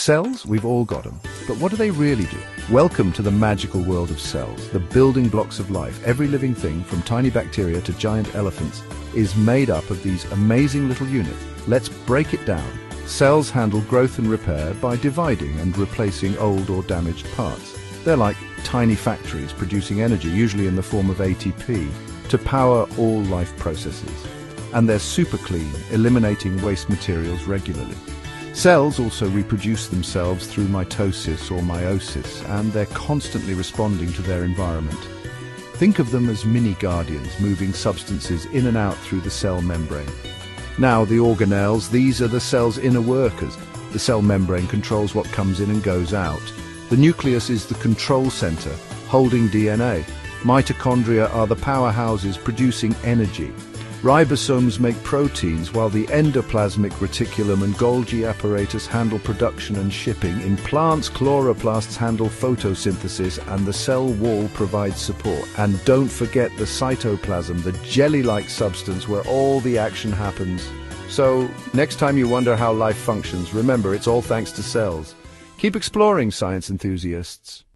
Cells, we've all got them. But what do they really do? Welcome to the magical world of cells, the building blocks of life. Every living thing, from tiny bacteria to giant elephants, is made up of these amazing little units. Let's break it down. Cells handle growth and repair by dividing and replacing old or damaged parts. They're like tiny factories producing energy, usually in the form of ATP, to power all life processes. And they're super clean, eliminating waste materials regularly. Cells also reproduce themselves through mitosis or meiosis, and they're constantly responding to their environment. Think of them as mini guardians moving substances in and out through the cell membrane. Now, the organelles, these are the cell's inner workers. The cell membrane controls what comes in and goes out. The nucleus is the control center, holding DNA. Mitochondria are the powerhouses producing energy. Ribosomes make proteins while the endoplasmic reticulum and Golgi apparatus handle production and shipping. In plants, chloroplasts handle photosynthesis and the cell wall provides support. And don't forget the cytoplasm, the jelly-like substance where all the action happens. So, next time you wonder how life functions, remember it's all thanks to cells. Keep exploring, science enthusiasts.